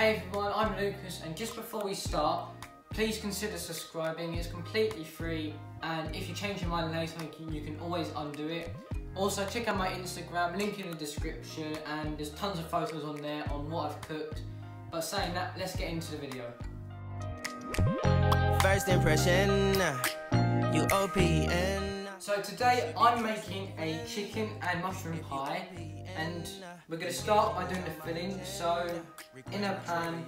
Hey everyone, I'm Lucas and just before we start, please consider subscribing. It's completely free and if you change your mind later, you can always undo it. Also, check out my Instagram, link in the description and there's tons of photos on there on what I've cooked. But saying that, let's get into the video. First impression, you OPN. So today I'm making a chicken and mushroom pie and we're going to start by doing the filling. So in a pan,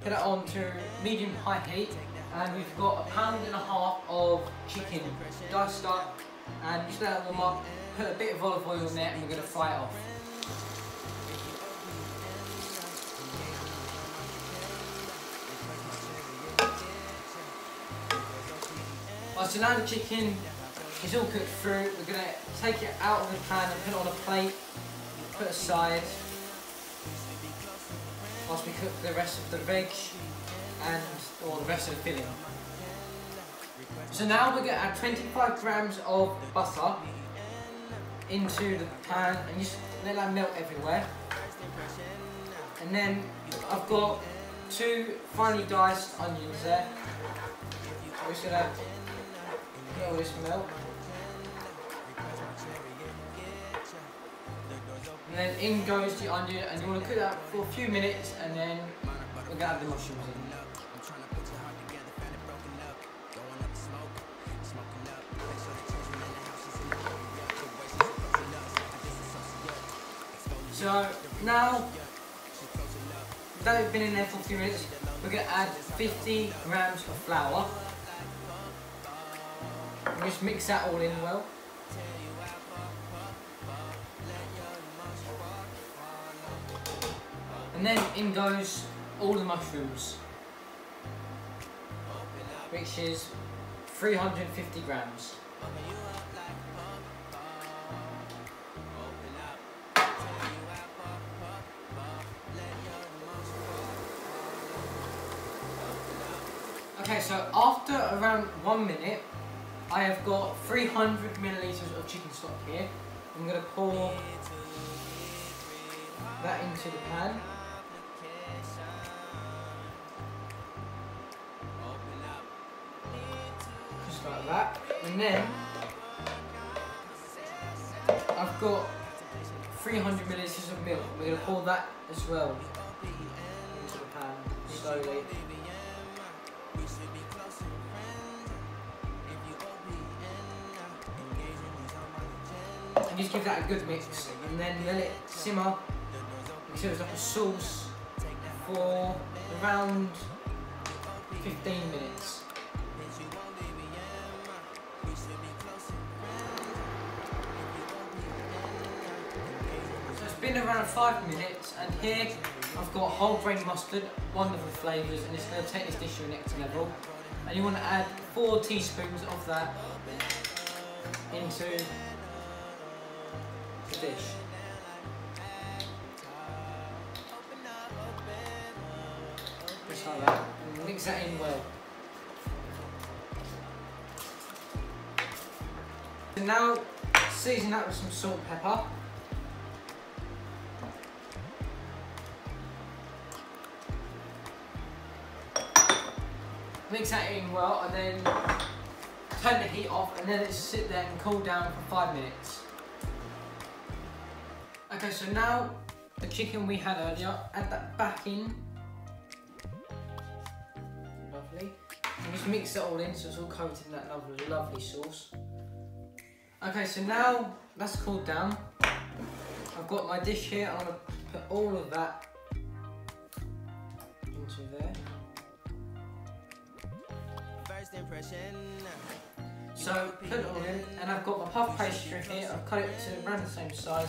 put it on to medium high heat and we've got a pound and a half of chicken diced up and just let it warm up, put a bit of olive oil in there and we're going to fry it off. So now the chicken is all cooked through, we're going to take it out of the pan and put it on a plate, put aside, whilst we cook the rest of the veg and or the rest of the filling. So now we're going to add 25 grams of butter into the pan and just let that melt everywhere. And then I've got two finely diced onions there. we're just going to all this melt. And then in goes the onion and you want to cook that for a few minutes and then we're going to add the mushrooms in. So now that we've been in there for a few minutes, we're going to add 50 grams of flour. Just mix that all in well. And then in goes all the mushrooms, which is 350 grams. Okay, so after around one minute, I have got 300 milliliters of chicken stock here. I'm going to pour that into the pan. Just like that. And then, I've got 300 milliliters of milk. We're going to pour that as well into the pan, slowly. And just give that a good mix and then let it simmer until it's like a sauce for around 15 minutes. So it's been around 5 minutes and here I've got whole grain mustard, wonderful flavours and it's going to take this dish to the next level. And you want to add 4 teaspoons of that into Just like that. And mix that in well. Now season that with some salt and pepper. Mix that in well and then turn the heat off and then let it sit there and cool down for five minutes. Okay, so now the chicken we had earlier, add that back in. Lovely. And just mix it all in so it's all coated in that lovely, lovely sauce. Okay, so now that's cooled down. I've got my dish here, I'm gonna put all of that into there. First impression. So put it all in, and I've got my puff pastry here. I've cut it to around the same size.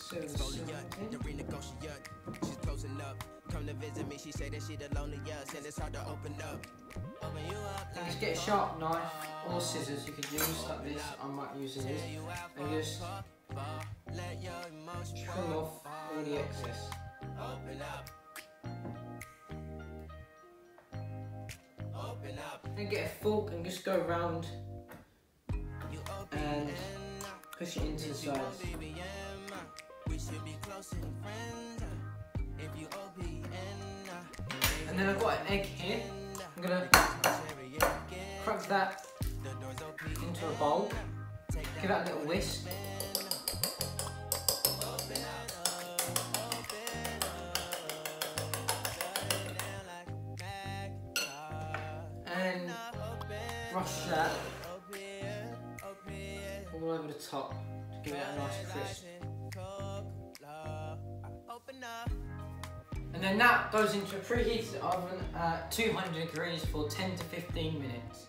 associate. Silver Exfoliate, the renegotiate. She's closing up. Come to visit me, she say that she the loneliest, and it's hard to open up. Open you up And just get a sharp knife or scissors you could use like this. I might use scissors. And just let your emotions trim off all the excess. open up. Open up. And get a fork and just go around and push it into the sides. Baby Emma. We should be closer than friends. uh, If you OPN, uh, And then I've got an egg here. I'm gonna crack that The door's open. into a bowl. Give that a little whisk. And brush that over the top to give it a nice crisp. And then that goes into a preheated oven at 200 degrees for 10 to 15 minutes.